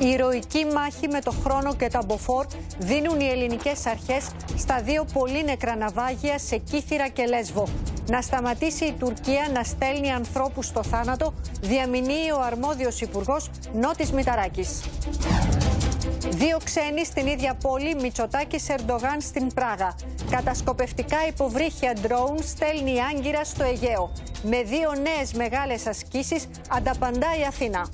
Η ηρωική μάχη με το χρόνο και τα μποφόρ δίνουν οι ελληνικές αρχές στα δύο πολύ νεκρά ναυάγια σε Κύθυρα και Λέσβο. Να σταματήσει η Τουρκία να στέλνει ανθρώπους στο θάνατο, διαμηνύει ο αρμόδιος υπουργός Νότης Μηταράκης. Δύο ξένοι στην ίδια πόλη, Μητσοτάκη Ερντογάν στην Πράγα. Κατασκοπευτικά υποβρύχια ντρόουν στέλνει η Άγκυρα στο Αιγαίο. Με δύο νέες μεγάλες ασκήσεις ανταπαντά η Αθήνα.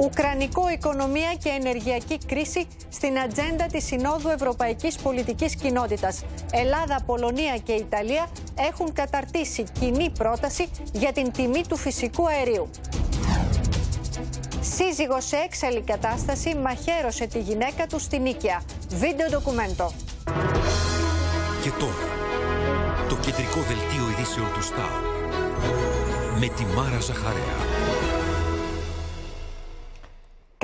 Ουκρανικό οικονομία και ενεργειακή κρίση στην ατζέντα της Συνόδου Ευρωπαϊκής Πολιτικής Κοινότητας. Ελλάδα, Πολωνία και Ιταλία έχουν καταρτήσει κοινή πρόταση για την τιμή του φυσικού αερίου. Σύζυγος σε έξαλλη κατάσταση μαχαίρωσε τη γυναίκα του στην Νίκαια. Βίντεο ντοκουμέντο. Και τώρα, το κεντρικό δελτίο ειδήσεων του ΣΤΑΡ με τη Μάρα Ζαχαρέα.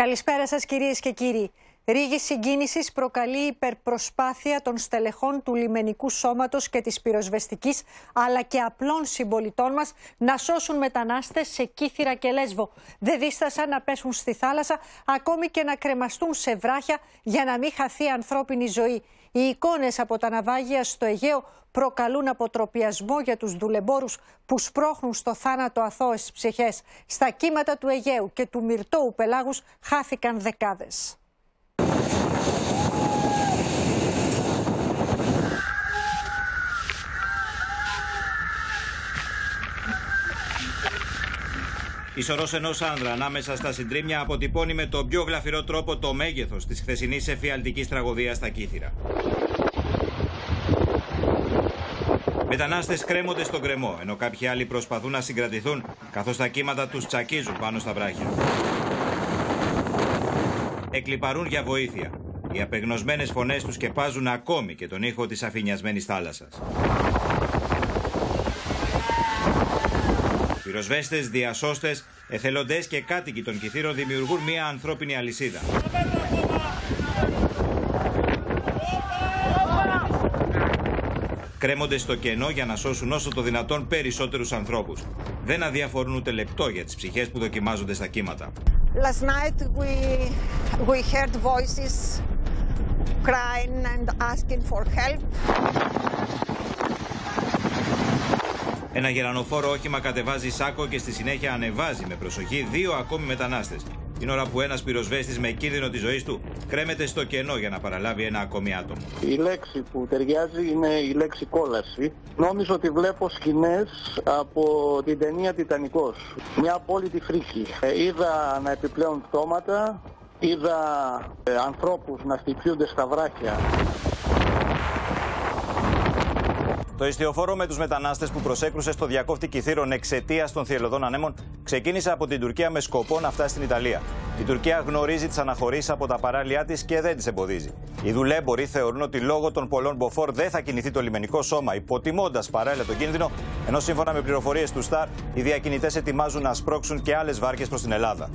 Καλησπέρα σας κυρίες και κύριοι. Ρίγη συγκίνησης προκαλεί η υπερπροσπάθεια των στελεχών του λιμενικού σώματος και της πυροσβεστικής, αλλά και απλών συμπολιτών μας να σώσουν μετανάστες σε κύθυρα και λέσβο. Δεν δίστασαν να πέσουν στη θάλασσα, ακόμη και να κρεμαστούν σε βράχια για να μην χαθεί ανθρώπινη ζωή. Οι εικόνες από τα ναυάγια στο Αιγαίο προκαλούν αποτροπιασμό για τους δουλεμπόρους που σπρώχνουν στο θάνατο αθώες ψυχές. Στα κύματα του Αιγαίου και του Μυρτώου πελάγους χάθηκαν δεκάδες. Η σωρό ενός άνδρα ανάμεσα στα συντρίμια αποτυπώνει με τον πιο γλαφυρό τρόπο το μέγεθος της χθεσινής εφιαλτικής τραγωδίας στα Κύθυρα. Μετανάστες κρέμονται στον κρεμό, ενώ κάποιοι άλλοι προσπαθούν να συγκρατηθούν, καθώς τα κύματα τους τσακίζουν πάνω στα βράχια. Εκλυπαρούν για βοήθεια. Οι απεγνωσμένες φωνές τους σκεπάζουν ακόμη και τον ήχο της αφηνιασμένης θάλασσας. Πυροσβέστες, διασώστες, εθελοντές και κάτοικοι των Κιθήρων δημιουργούν μια ανθρώπινη αλυσίδα. Κρέμονται στο κενό για να σώσουν όσο το δυνατόν περισσότερους ανθρώπους. Δεν αδιαφορούν ούτε λεπτό για τις ψυχές που δοκιμάζονται στα κύματα. Last night we, we heard voices crying and asking for help. Ένα γερανοφόρο όχημα κατεβάζει σάκο και στη συνέχεια ανεβάζει με προσοχή δύο ακόμη μετανάστες. Την ώρα που ένας πυροσβέστης με κίνδυνο της ζωής του κρέμεται στο κενό για να παραλάβει ένα ακόμη άτομο. Η λέξη που ταιριάζει είναι η λέξη κόλαση. Νόμιζω ότι βλέπω σκηνές από την ταινία Τιτανικός. Μια απόλυτη φρίκη. Ε, είδα να επιπλέουν πτώματα, είδα ε, ανθρώπους να στυπιούνται στα βράχια. Το ιστιοφόρο με τους μετανάστες που προσέκρουσε στο διακόφτη Κιθήρων εξαιτίας των θυελωδών ανέμων ξεκίνησε από την Τουρκία με σκοπό να φτάσει στην Ιταλία. Η Τουρκία γνωρίζει τις αναχωρήσεις από τα παράλια της και δεν τις εμποδίζει. Οι δουλέμποροι θεωρούν ότι λόγω των πολλών μποφόρ δεν θα κινηθεί το λιμενικό σώμα, υποτιμώντας παράλληλα τον κίνδυνο, ενώ σύμφωνα με πληροφορίες του ΣΤΑΡ, οι διακινητές ετοιμάζουν να σπρώξουν και άλλες βάρκες προς την Ελλάδα.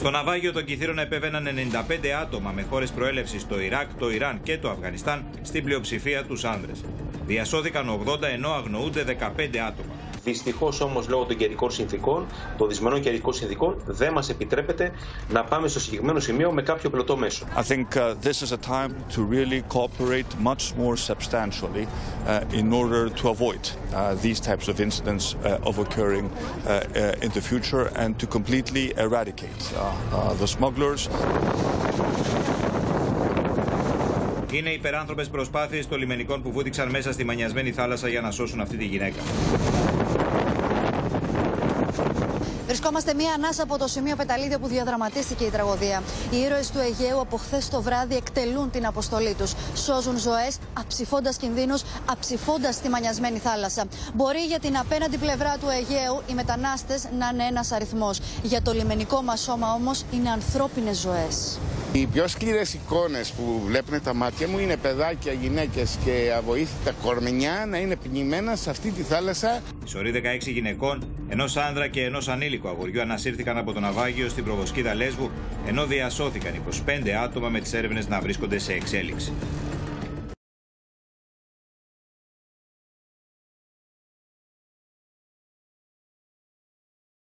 Στο ναυάγιο των Κιθήρων επέβαιναν 95 άτομα με χώρες προέλευσης στο Ιράκ, το Ιράν και το Αφγανιστάν, στην πλειοψηφία τους άνδρες. Διασώθηκαν 80 ενώ αγνοούνται 15 άτομα. Δυστυχώ όμω λόγω των καιρικών συνθήκων, των δυσμενών καιρικών συνθήκων, δεν μα επιτρέπεται να πάμε στο συγκεκριμένο σημείο με κάποιο πλωτό μέσο. I think uh, this is a time to really cooperate much more substantially uh, in order to avoid uh, these types of incidents uh, of occurring uh, uh, in the future and to completely eradicate uh, uh, the smugglers. Είναι υπεράνθρωπες προσπάθειες των λιμενικών που βούτυξαν μέσα στη μανιασμένη θάλασσα για να σώσουν αυτή τη γυναίκα. Βρισκόμαστε μία ανάσα από το σημείο πεταλίδιο που διαδραματίστηκε η τραγωδία. Οι ήρωες του Αιγαίου από χθες το βράδυ εκτελούν την αποστολή τους. Σώζουν ζωές, αψηφώντας κινδύνους, αψηφώντας τη μανιασμένη θάλασσα. Μπορεί για την απέναντι πλευρά του Αιγαίου οι μετανάστες να είναι ένας αριθμός. Για το λιμενικό μας σώμα όμως είναι ανθρώπινες ζωές. Οι πιο σκληρές εικόνες που βλέπουν τα μάτια μου είναι παιδάκια, γυναίκες και αβοήθητα κορμενιά να είναι πνιγμένα σε αυτή τη θάλασσα. Η σωρή 16 γυναικών, ενός άνδρα και ενός ανήλικου αγοριού ανασύρθηκαν από το ναυάγιο στην προβοσκίδα Λέσβου, ενώ διασώθηκαν 25 άτομα με τις έρευνες να βρίσκονται σε εξέλιξη.